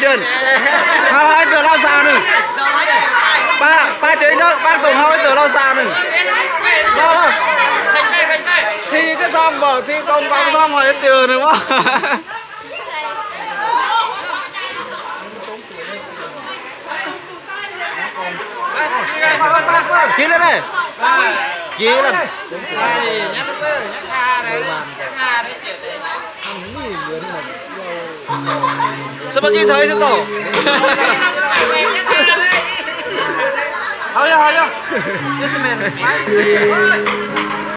chân hao hai tờ lao xa nữa. Ba ba chơi nữa ba tổng hao hai tờ lao xa nữa. Đâu thì cái xong bỏ thì công bằng xong rồi tiền nữa. Quá Ký lên đây. Chị lên. Đây 什么镜头一直动？好呀好呀，就是妹妹。